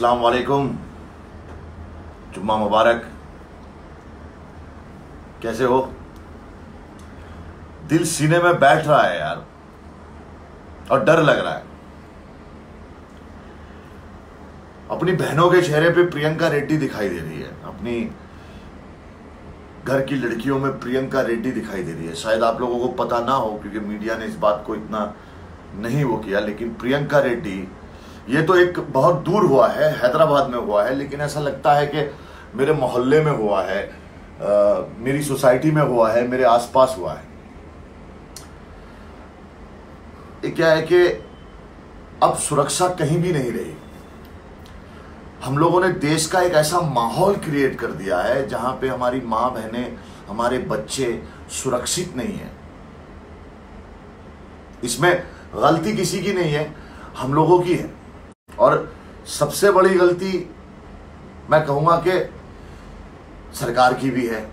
वालेकुम जुम्मा मुबारक कैसे हो? दिल सीने में बैठ रहा है यार। और डर लग रहा है। अपनी बहनों के चेहरे पे प्रियंका रेड्डी दिखाई दे रही है। अपनी घर की लड़कियों में प्रियंका रेड्डी दिखाई दे रही है। शायद आप लोगों को पता ना हो, क्योंकि मीडिया ने इस बात को इतना नहीं वो किया, लेकिन प्रियंका रेड्डी ये तो एक बहुत दूर हुआ है हैदराबाद में हुआ है लेकिन ऐसा लगता है कि मेरे मोहल्ले में हुआ है आ, मेरी सोसाइटी में हुआ है मेरे आसपास हुआ है। ये क्या है कि अब सुरक्षा कहीं भी नहीं रही। हम लोगों ने देश का एक ऐसा माहौल क्रिएट कर दिया है जहाँ पे हमारी माँ बहनें हमारे बच्चे सुरक्षित नहीं है। इसमें गलती किसी की नहीं है हम लोगों की है। और सबसे बड़ी गलती मैं कहूँगा कि सरकार की भी है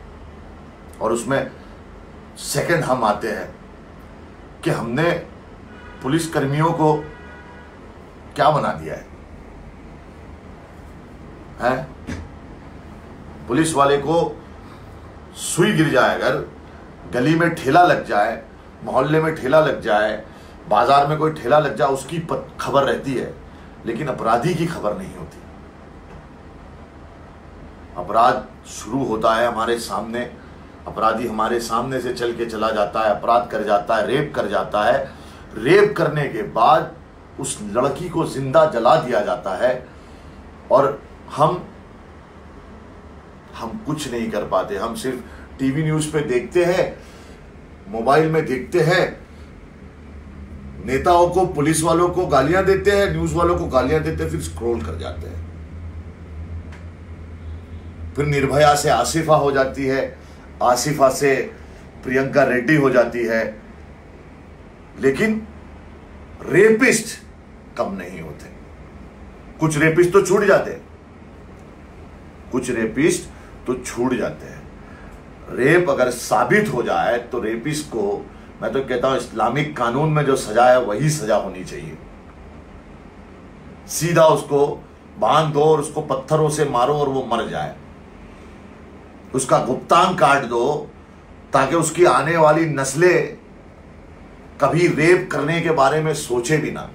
और उसमें सेकंड हम आते हैं कि हमने पुलिस कर्मियों को क्या बना दिया है? है? पुलिस वाले को सुई गिर जाए, अगर गली में ठेला लग जाए, मोहल्ले में ठेला लग जाए, बाज़ार में कोई ठेला लग जाए, उसकी खबर रहती है। लेकिन अपराधी की खबर नहीं होती। अपराध शुरू होता है हमारे सामने, अपराधी हमारे सामने से चल के चला जाता है, अपराध कर जाता है, रेप कर जाता है। रेप करने के बाद उस लड़की को ज़िंदा जला दिया जाता है और हम हम कुछ नहीं कर पाते। हम सिर्फ़ टीवी न्यूज़ पे देखते हैं, मोबाइल में देखते हैं नेताओं को, पुलिस वालों को गालियाँ देते हैं, न्यूज़ वालों को गालियाँ देते हैं, फिर स्क्रोल कर जाते हैं। फिर निर्भया से आसिफा हो जाती है, आसिफा से प्रियंका रेड्डी हो जाती है। लेकिन रेपिस्ट कम नहीं होते। कुछ रेपिस्ट तो छूट जाते हैं। कुछ रेपिस्ट तो छूट जाते हैं। रेप अगर साबित हो जाए तो रेपिस्ट को मैं तो कहता हूँ, इस्लामिक कानून में जो सजा है, वही सजा होनी चाहिए। सीधा उसको बाँध दो और उसको पत्थरों से मारो और वो मर जाए। उसका गुप्तांग काट दो, ताकि उसकी आने वाली नस्लें कभी रेप करने के बारे में सोचे भी ना।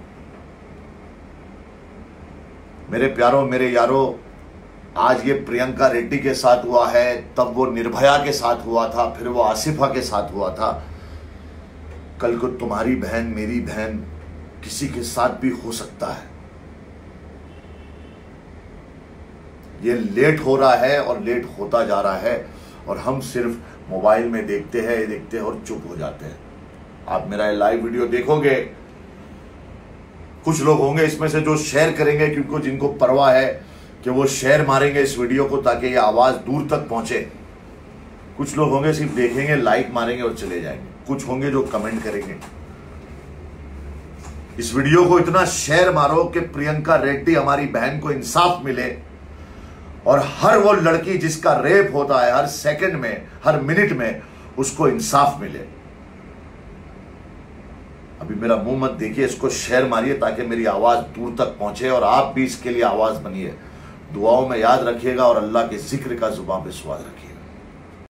मेरे प्यारों, मेरे यारों, आज ये प्रियंका रेड्डी के साथ हुआ है, तब वो निर्भया के साथ हुआ था, फिर वो आसिफा के साथ हुआ था। कल को तुम्हारी बहन, मेरी बहन किसी के साथ भी हो सकता है। ये लेट हो रहा है और लेट होता जा रहा है और हम सिर्फ़ मोबाइल में देखते हैं देखते हैं और चुप हो जाते हैं। आप मेरा ये लाइव वीडियो देखोगे, कुछ लोग होंगे इसमें से जो शेयर करेंगे क्योंकि जिनको परवाह है कि वो शेयर मारेंगे इस वीडियो को ताकि ये आवाज़ दूर तक पहुँचे। कुछ लोग होंगे, सिर्फ़ देखेंगे लाइक मारेंगे और चले जाएँगे। कुछ होंगे जो कमेंट करेंगे। इस वीडियो को इतना शेयर मारो कि प्रियंका रेड्डी हमारी बहन को इंसाफ मिले और हर वो लड़की जिसका रेप होता है, हर सेकंड में, हर मिनट में उसको इंसाफ मिले। अभी मेरा मुँह मत देखिए, इसको शेयर मारिए ताकि मेरी आवाज़ दूर तक पहुँचे और आप भी इसके लिए आवाज़ बनिए। दुआओं में याद रखिएगा और अल्लाह के ज़िक्र का जुबा पे स्वाद रखिए।